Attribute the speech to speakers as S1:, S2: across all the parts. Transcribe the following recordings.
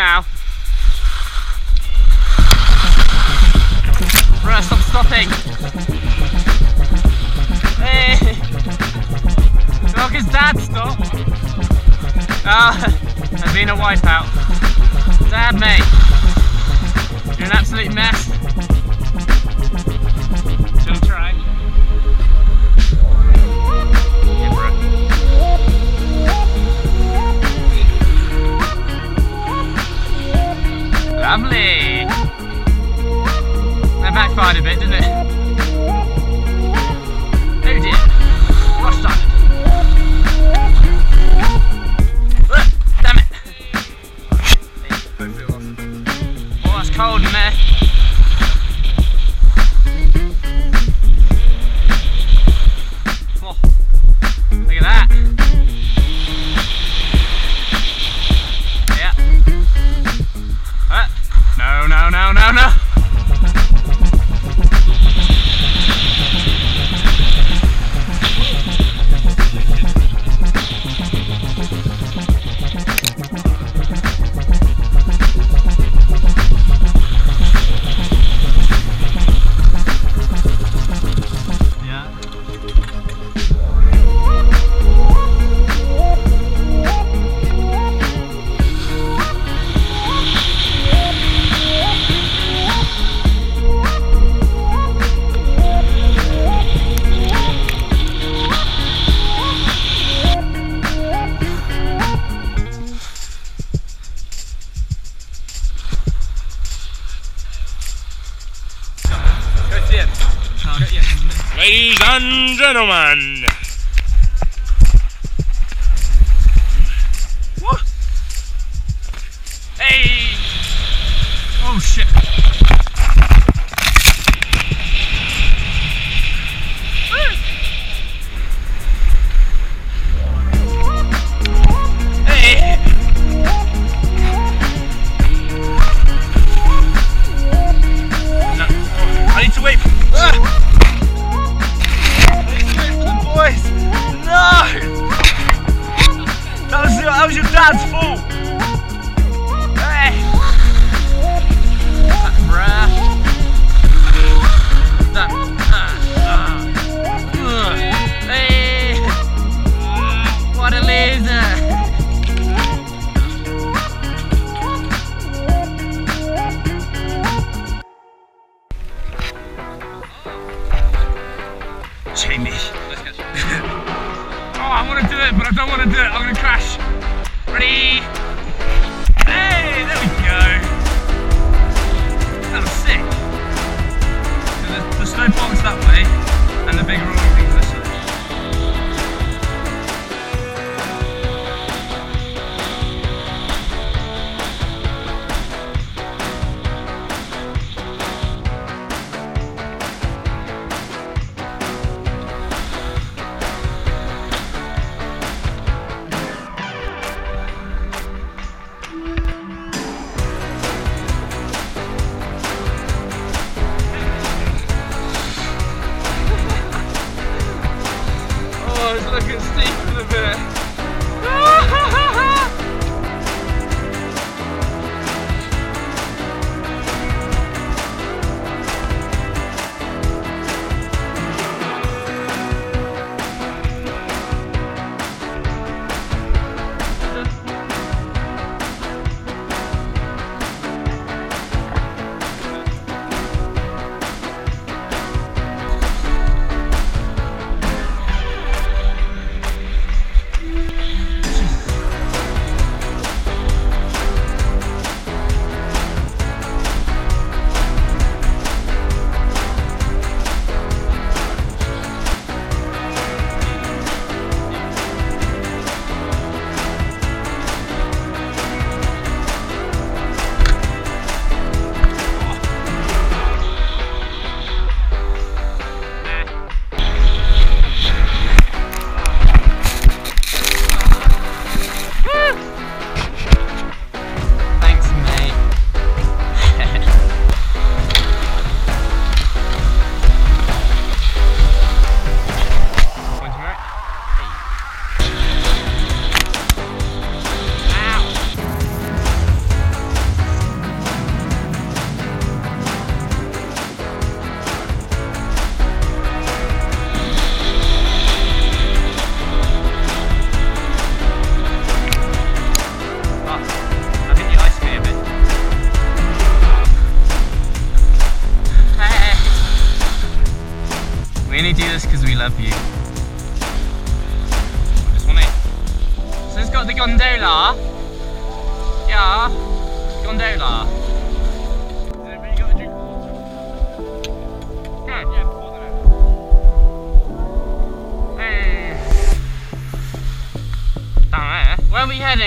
S1: now. Right, stop stopping. Hey! Dog is dad stop? Ah, oh, I've been a wipeout. Dad, mate. You're an absolute mess. family. That backfired a bit, didn't it? don't know. gentlemen,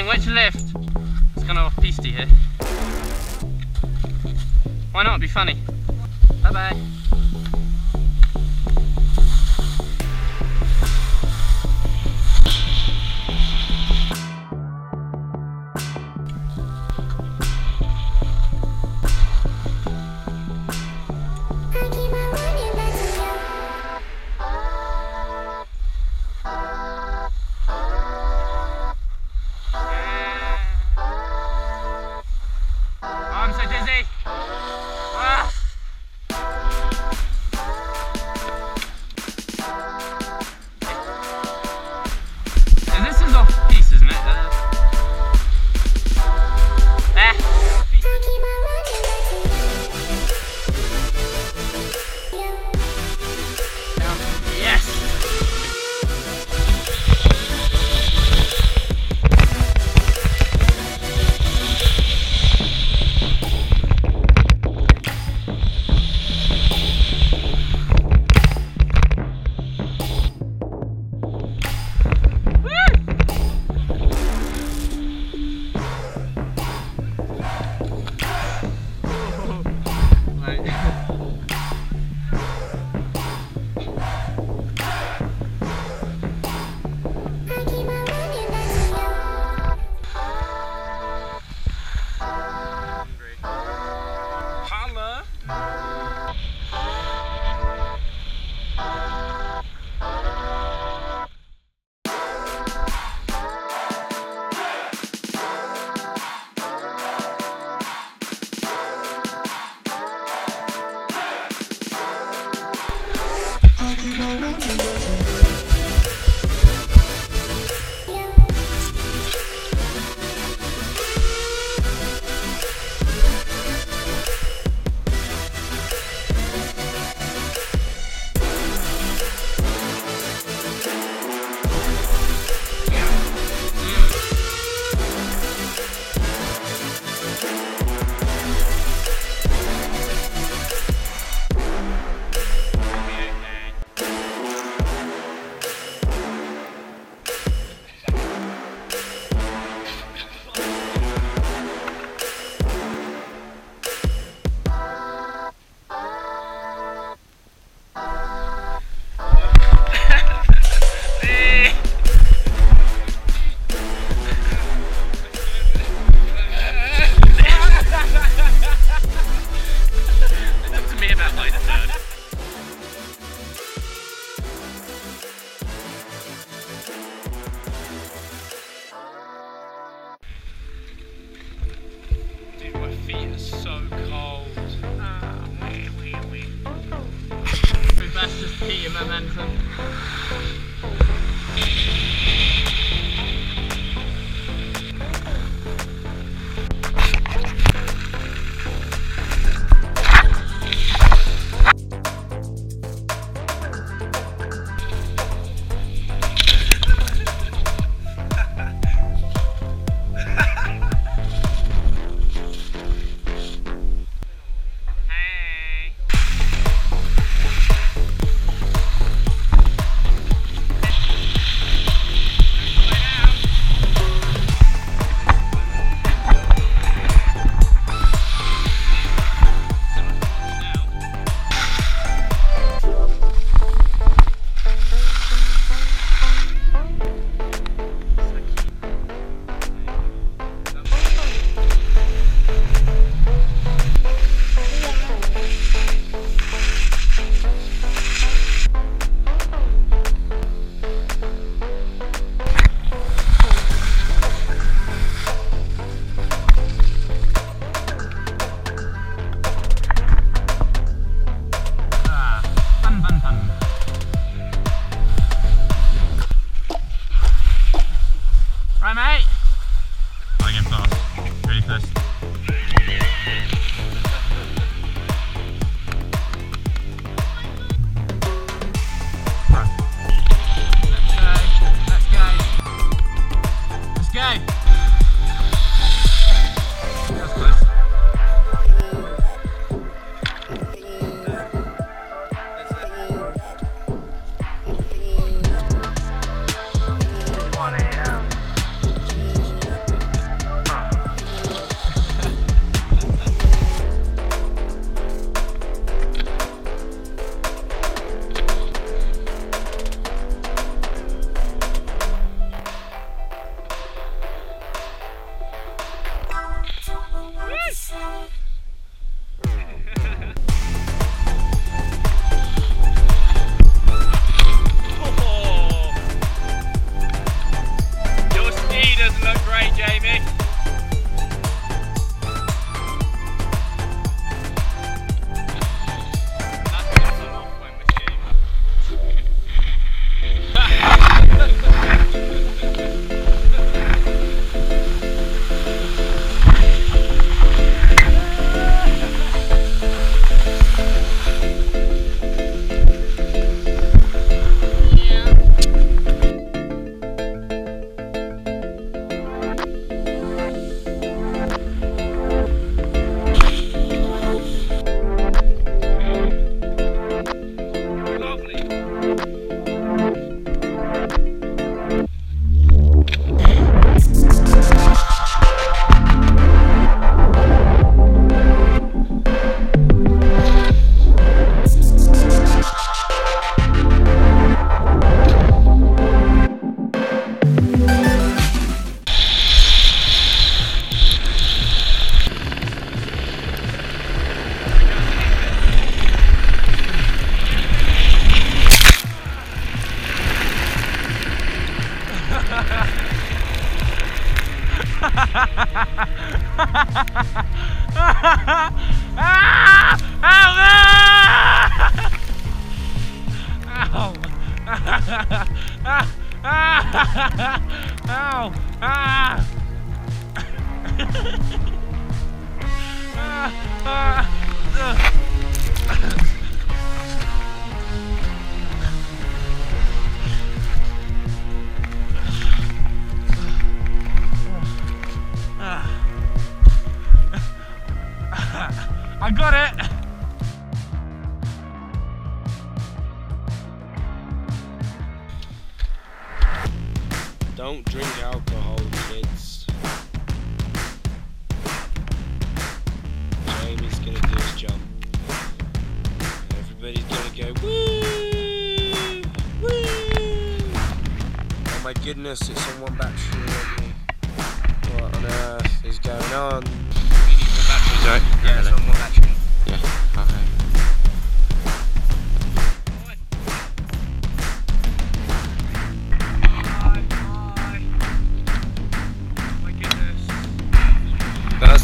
S1: which lift. It's kind of off-pisty here. Why not? It'd be funny.
S2: Bye-bye.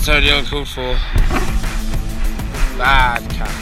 S2: Totally uncalled for. Bad Catherine.